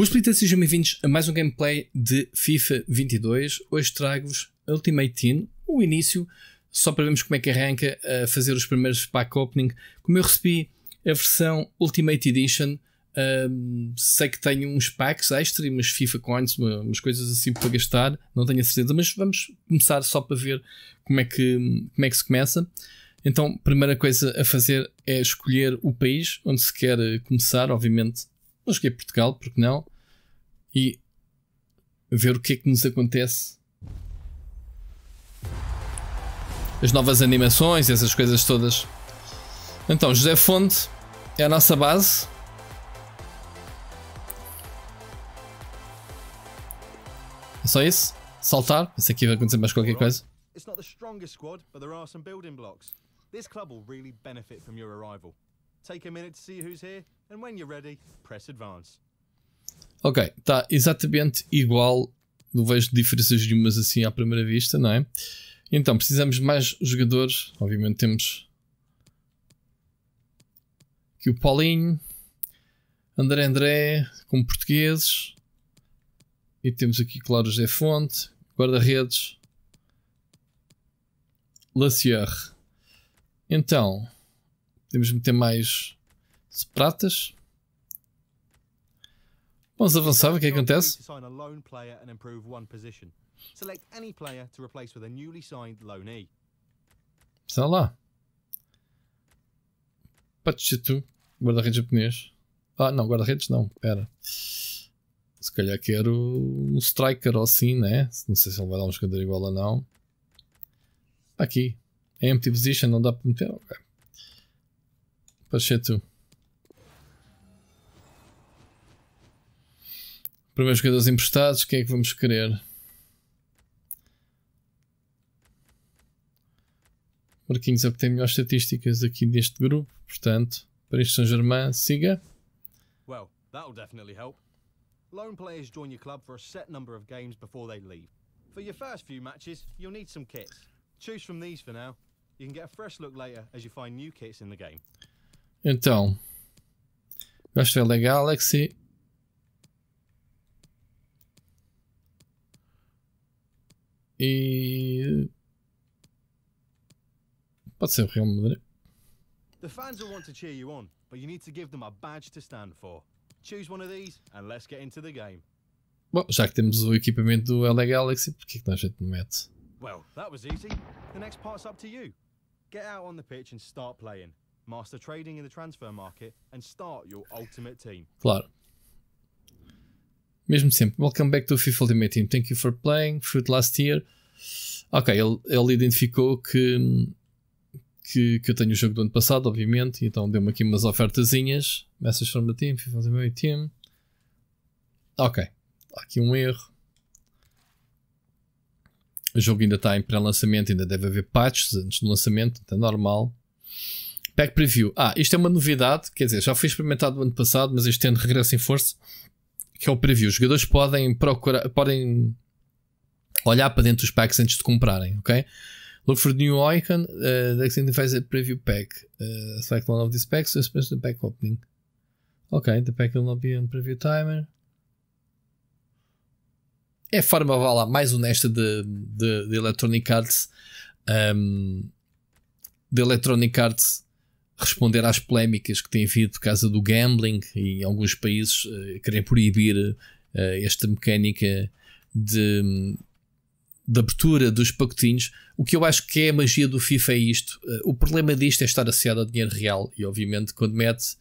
Meus splitters, sejam bem-vindos a mais um gameplay de FIFA 22. Hoje trago-vos Ultimate Team, o início, só para vermos como é que arranca a fazer os primeiros pack opening. Como eu recebi a versão Ultimate Edition, um, sei que tenho uns packs extra e umas FIFA coins, umas coisas assim para gastar, não tenho a certeza, mas vamos começar só para ver como é que, como é que se começa. Então, primeira coisa a fazer é escolher o país onde se quer começar. Obviamente, não escolher Portugal, porque não? E ver o que é que nos acontece. As novas animações, essas coisas todas. Então, José Fonte é a nossa base. É só isso? Saltar? Isso aqui vai acontecer mais qualquer coisa. It's not the strongest squad, but there are some building blocks. This club will really benefit from your arrival. Take a minute to see who's here, and when you're ready, press advance. Ok, está exatamente igual. Não vejo diferenças nenhumas assim à primeira vista, não é? Então, precisamos de mais jogadores. Obviamente temos aqui o Paulinho, André André, como portugueses. E temos aqui, claro, José Fonte, guarda-redes, Lacier. Então, podemos meter mais pratas. Vamos avançar, o que, é que acontece? Está lá. Pachitu, guarda-redes japonês. Ah, não, guarda-redes não, pera. Se calhar quero um striker ou assim, né? Não sei se ele vai dar um jogador igual ou não. Aqui. Empty position, não dá para meter? Ok. Pachetu. Primeiros jogadores emprestados, quem é que vamos querer? Marquinhos é o que tem melhores estatísticas aqui neste grupo, portanto, Paris Saint-Germain, siga. Well, that'll definitely help. Loan players join your club for a set number of games before they leave. For your first few matches, you'll need some kits. Choose from these for now. You can get a fresh look later as you find new kits in the game. Então, gosto ver Galaxy. E pode ser o Real Madrid. The fans will want to cheer you on, but you need to give them a badge to stand for. Choose one of these and let's get into the game. Bom, já que temos o equipamento do LA Galaxy, por que é que a gente não mete? Well, that was easy. The next part's up to you. Get out on the pitch and start playing. Master trading in the transfer market and start your ultimate team. Claro. Mesmo sempre. Welcome back to FIFA Ultimate Team. Thank you for playing. Fruit last year. Ok, ele, ele identificou que, que, que, eu tenho o jogo do ano passado, obviamente. Então deu-me aqui umas ofertazinhas. Message from the team. FIFA Ultimate Team. Ok. Aqui um erro. O jogo ainda está em pré-lançamento, ainda deve haver patches antes do lançamento, é normal. Pack Preview. Ah, isto é uma novidade, quer dizer, já foi experimentado no ano passado, mas este ano regressa em força. Que é o preview. Os jogadores podem procurar, podem olhar para dentro dos packs antes de comprarem, ok? Look for the new icon. Uh, that signifies a preview pack. Uh, select one of these packs express the pack opening. Ok, the pack will not be on preview timer é a forma vá lá, mais honesta de, de, de Electronic Arts um, de Electronic Arts responder às polémicas que tem havido por causa do gambling e em alguns países uh, querem proibir uh, esta mecânica de, de abertura dos pacotinhos. O que eu acho que é a magia do FIFA é isto. Uh, o problema disto é estar associado ao dinheiro real e, obviamente, quando mete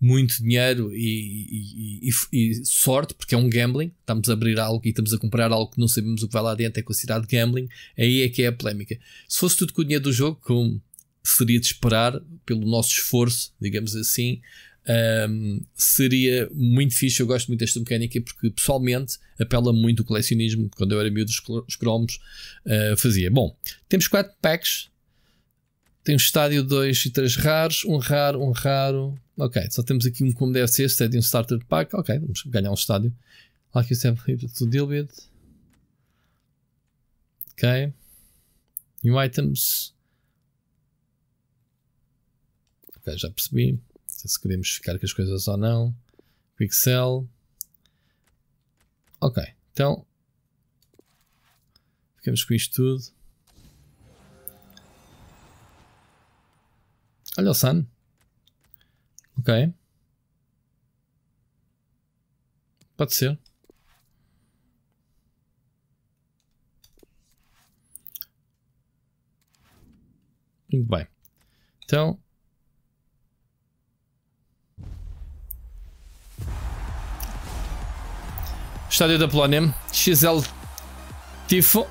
muito dinheiro e, e, e, e, sorte, porque é um gambling. Estamos a abrir algo e estamos a comprar algo que não sabemos o que vai lá dentro, é considerado gambling. Aí é que é a polémica. Se fosse tudo com o dinheiro do jogo, como seria de esperar, pelo nosso esforço, digamos assim, um, seria muito fixe. Eu gosto muito desta mecânica porque pessoalmente apela muito o colecionismo. Quando eu era miúdo, os cromos uh, fazia. Bom, temos quatro packs. Tem um estádio 2 e 3 raros, um raro, um raro, Ok, só temos aqui um como deve ser, Stadium Starter Pack. Ok, vamos ganhar um estádio. Like you said, to deal with. Ok. New items. Ok, já percebi. Se queremos ficar com as coisas ou não. Pixel. Ok, então ficamos com isto tudo. Olha o Sun. Ok. Pode ser. Muito bem. Então. Estádio da Polónia. XL Tifo.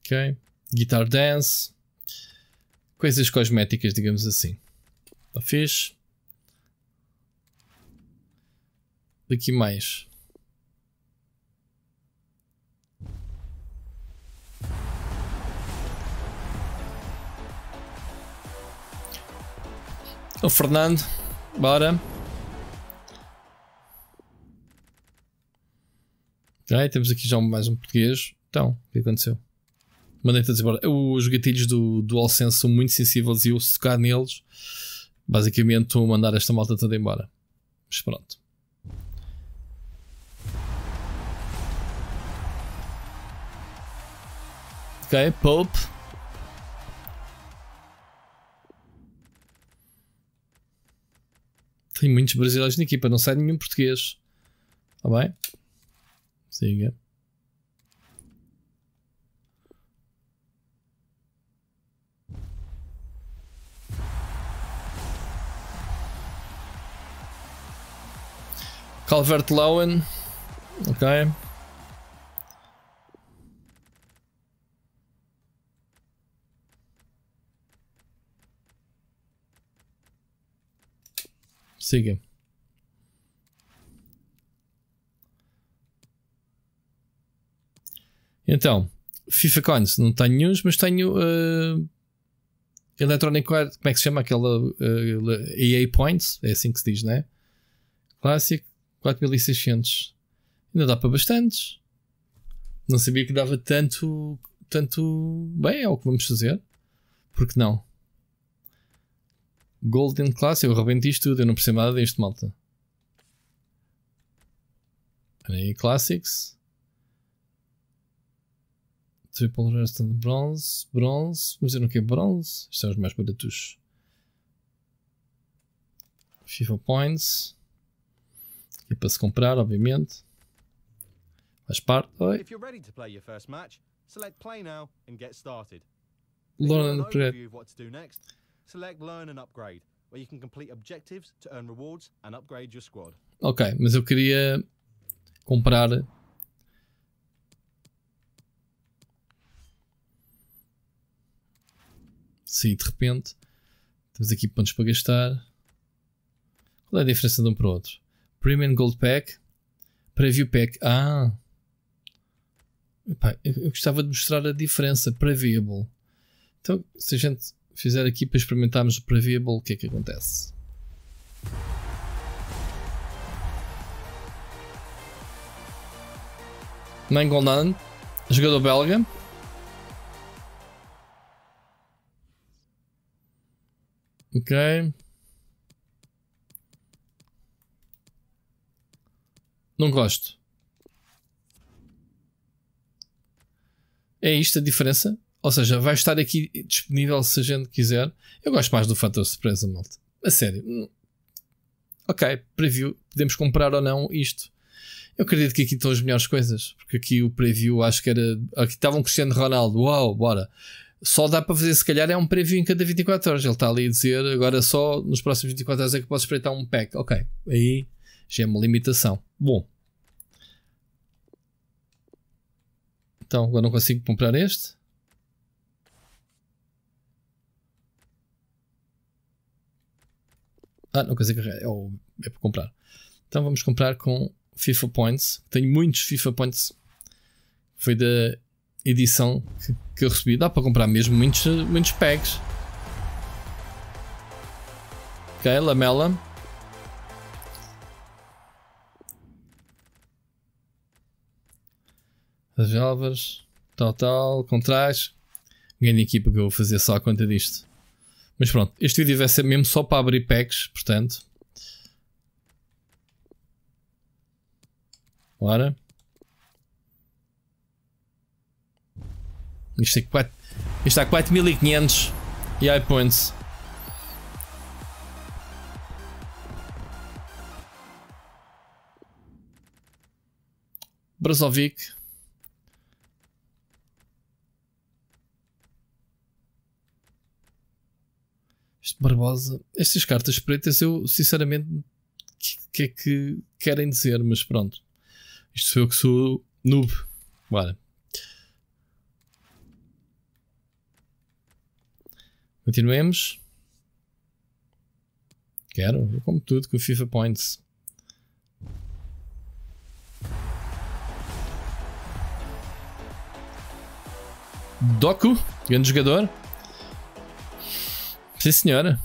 Ok. Guitar Dance. Coisas cosméticas, digamos assim. Está fixe. Daqui mais. O Fernando, bora. Ok, temos aqui já mais um português. Então, o que aconteceu? Mandei-te a dizer, bora. Os gatilhos do DualSense são muito sensíveis e eu se tocar neles, basicamente estou a mandar esta malta toda embora. Mas pronto. Ok, Pope. Tem muitos brasileiros na equipa, não sai nenhum português. Está bem? Siga. Calvert Lowen. Ok. Siga. Então, FIFA Coins não tenho nenhum, mas tenho uh, Electronic como é que se chama aquela uh, EA Points? É assim que se diz, né? Classic 4600. Ainda dá para bastantes. Não sabia que dava tanto, tanto. Bem, é o que vamos fazer. Porque não? Golden Class, eu arrebento isto tudo, eu não percebo nada disto, malta. Aí, Classics. Triple Restant Bronze. Bronze. Vamos ver no que é bronze. Isto são os mais baratos. FIFA Points. Aqui para se comprar, obviamente. Faz parte. Oi. If you're select. Learn and Upgrade, where you can complete objectives to earn rewards and upgrade your squad. Ok, mas eu queria comprar. Sim, de repente temos aqui pontos para gastar. Qual é a diferença de um para o outro? Premium Gold Pack, Preview Pack. Ah, Epá, eu gostava de mostrar a diferença. Previewable. Então, se a gente fizer aqui para experimentarmos o Previable, o que é que acontece? Mangolan, jogador belga. Ok. Não gosto. É isto a diferença? Ou seja, vai estar aqui disponível se a gente quiser. Eu gosto mais do fator surpresa, malta. A sério. Hum. Ok, preview. Podemos comprar ou não isto. Eu acredito que aqui estão as melhores coisas. Porque aqui o preview acho que era. Aqui estava um Cristiano Ronaldo. Uau, bora. Só dá para fazer, se calhar, é um preview em cada 24 horas. Ele está ali a dizer agora só nos próximos 24 horas é que posso espreitar um pack. Ok, aí já é uma limitação. Bom. Então, agora não consigo comprar este. Ah, não consigo carregar. É, é para comprar. Então vamos comprar com FIFA Points. Tenho muitos FIFA Points. Foi da edição que, eu recebi. Dá para comprar mesmo muitos, muitos packs. Ok, lamela. As alvas. Tal, tal. Contras. Ganho equipa que eu vou fazer só a conta disto. Mas pronto, este vídeo vai ser mesmo só para abrir packs, portanto. Ora. Isto, é 4, isto está 4500 e iPoints. Brazovic. Barbosa. Estas cartas pretas, eu sinceramente. Que é que querem dizer? Mas pronto. Isto sou eu que sou noob. Bora. Continuemos. Quero. Eu como tudo com FIFA Points. Doku, grande jogador. Sim, senhora.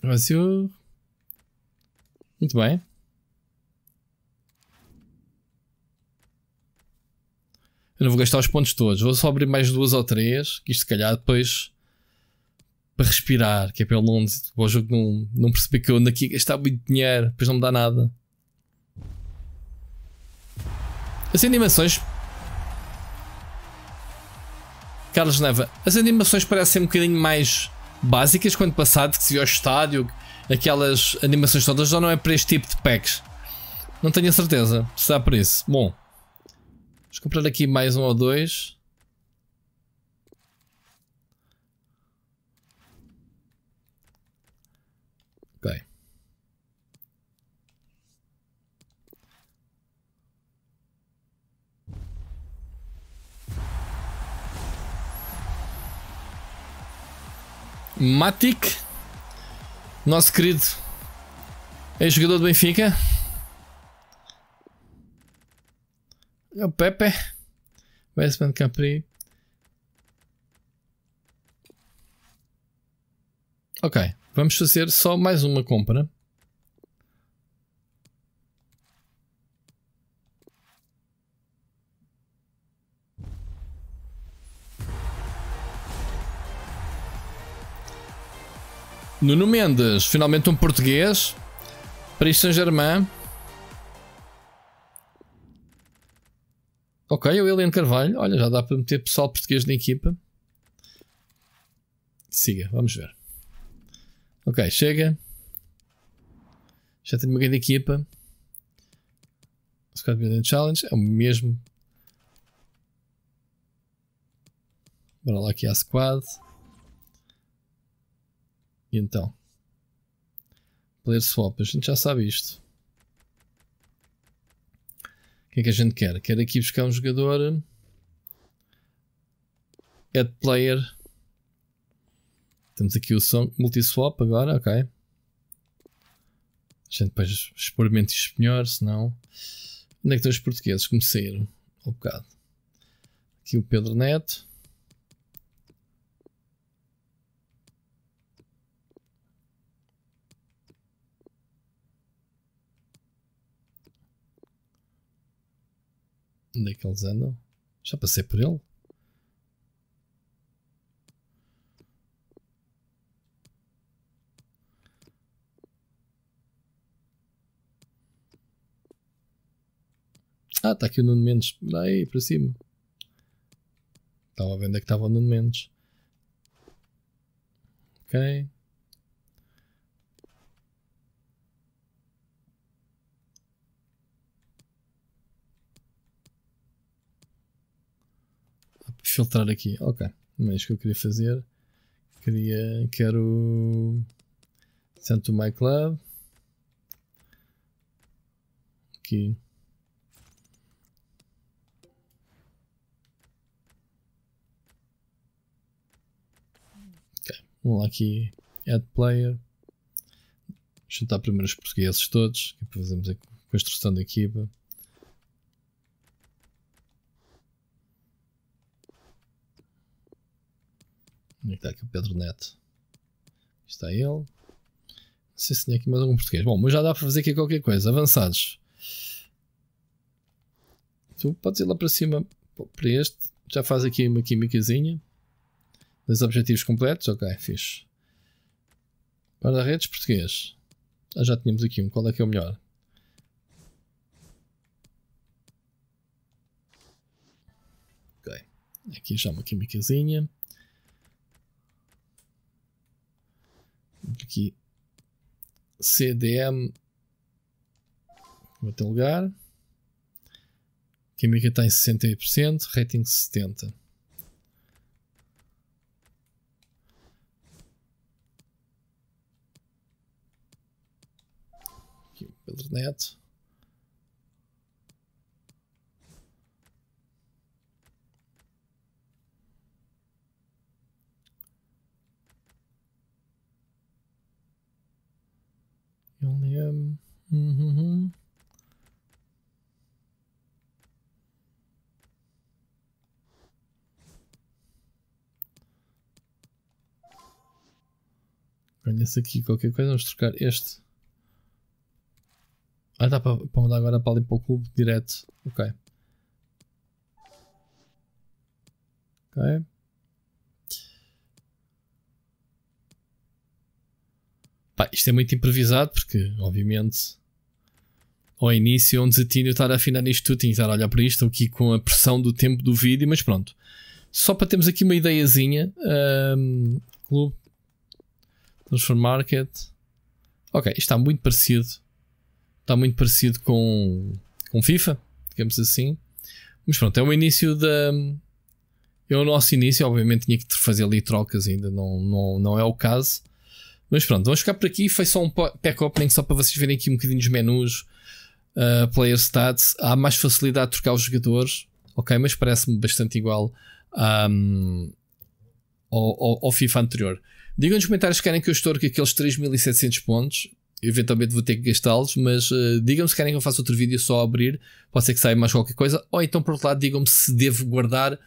Brasil. Muito bem. Eu não vou gastar os pontos todos. Vou só abrir mais duas ou três. Que isto, se calhar, depois. Para respirar. Que é pelo não. O jogo não, não perceber que eu ando aqui a gastar muito dinheiro. Depois não me dá nada. As animações Carlos Neva, as animações parecem um bocadinho mais básicas quando passado que se ao estádio, aquelas animações todas já não é para este tipo de packs. Não tenho a certeza se dá para isso. Bom, vamos comprar aqui mais um ou dois. Ok. Matic, nosso querido ex-jogador do Benfica. É o Pepe. Westman Capri. Ok, vamos fazer só mais uma compra. Nuno Mendes, finalmente um português. Paris Saint-Germain. Ok, o Elian Carvalho. Olha, já dá para meter pessoal português na equipa. Siga, vamos ver. Ok, chega. Já tenho uma grande equipa. Squad Building Challenge é o mesmo. Bora lá aqui à squad. E então? Player swap, a gente já sabe isto. O que é que a gente quer? Quer aqui buscar um jogador. Add player. Temos aqui o som multi-swap agora, ok. A gente depois experimenta isto melhor, senão. Onde é que estão os portugueses me saíram? Um bocado. Aqui o Pedro Neto. Onde é que eles andam? Já passei por ele? Ah, está aqui o Nuno Mendes. Aí, para cima. Estava a ver onde é que estava o Nuno Mendes. Ok. Filtrar aqui. Ok. Não é isto que eu queria fazer. Queria. Quero. Send to my club. Aqui. Ok. Vamos lá aqui. Add player. Juntar primeiro os portugueses todos. Que fazemos a construção da equipa. Que está aqui o Pedro Neto? Está ele. Não sei se tinha aqui mais algum português. Bom, mas já dá para fazer aqui qualquer coisa. Avançados. Tu podes ir lá para cima para este. Já faz aqui uma químicazinha. Dois objetivos completos? Ok, fixe. Guarda-redes português. Ah, já tínhamos aqui um. Qual é que é o melhor? Ok. Aqui já uma químicazinha. Aqui. CDM. Vou ter lugar. Química está em 68%, rating 70%. Aqui o. Ganha-se aqui qualquer coisa. Vamos trocar este. Ah, dá para, para mandar agora para ali para o clube direto. Ok. Ok. Pá, isto é muito improvisado porque, obviamente, ao início, um desatino estar a afinar isto tudo, tinha estar a olhar para isto aqui com a pressão do tempo do vídeo, mas pronto. Só para termos aqui uma ideiazinha. Um, clube Transfer Market. Ok, isto está muito parecido. Está muito parecido com, com FIFA, digamos assim. Mas pronto, é o início da. É o nosso início. Obviamente tinha que fazer ali trocas, ainda não, não, não é o caso. Mas pronto, vamos ficar por aqui. Foi só um pack opening só para vocês verem aqui um bocadinho os menus. Uh, player stats. Há mais facilidade de trocar os jogadores. Ok, mas parece-me bastante igual um, ao, ao, ao FIFA anterior. Digam nos comentários se querem que eu estoure aqueles 3700 pontos. Eventualmente vou ter que gastá-los, mas uh, digam-me se querem que eu faça outro vídeo só a abrir. Pode ser que saia mais qualquer coisa. Ou então, por outro lado, digam-me se devo guardar,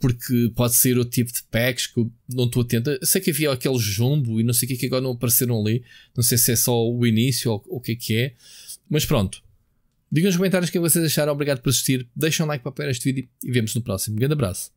porque pode ser o tipo de packs que eu não estou atento. Eu sei que havia aquele jumbo e não sei o que, é que agora não apareceram ali. Não sei se é só o início ou o que é que é. Mas pronto. Digam nos comentários o que vocês acharam. Obrigado por assistir. Deixem um like para apoiar este vídeo e vemos no próximo. Um grande abraço.